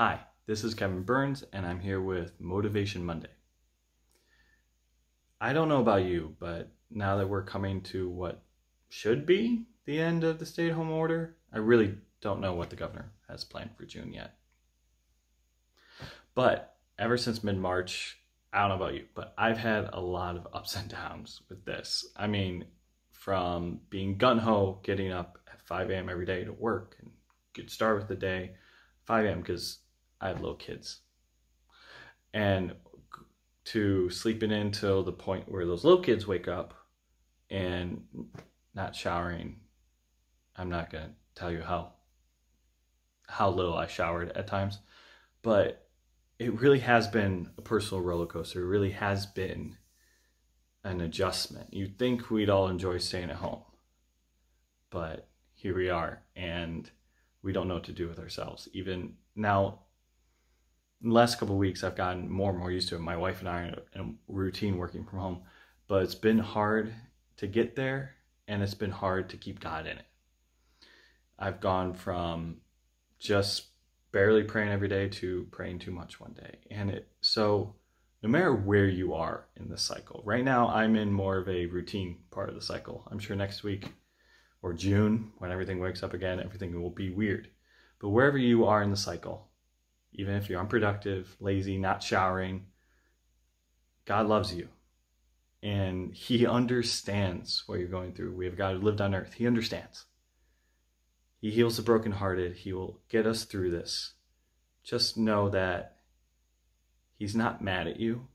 Hi, this is Kevin Byrnes, and I'm here with Motivation Monday. I don't know about you, but now that we're coming to what should be the end of the stay at home order, I really don't know what the governor has planned for June yet. But ever since mid March, I don't know about you, but I've had a lot of ups and downs with this. I mean, from being gun ho, getting up at 5 a.m. every day to work and get started with the day, 5 a.m. because I have little kids, and to sleeping in till the point where those little kids wake up and not showering. I'm not gonna tell you how how little I showered at times, but it really has been a personal roller coaster. It really has been an adjustment. You'd think we'd all enjoy staying at home, but here we are, and we don't know what to do with ourselves. Even now, last couple weeks, I've gotten more and more used to it. My wife and I are in a routine working from home, but it's been hard to get there, and it's been hard to keep God in it. I've gone from just barely praying every day to praying too much one day, and it so no matter where you are in the cycle. Right now, I'm in more of a routine part of the cycle. I'm sure next week or June, when everything wakes up again, everything will be weird. But wherever you are in the cycle, even if you're unproductive, lazy, not showering, God loves you. And He understands what you're going through. We have God who lived on earth. He understands. He heals the brokenhearted. He will get us through this. Just know that He's not mad at you,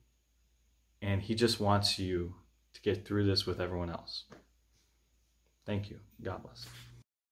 and He just wants you to get through this with everyone else. Thank you. God bless.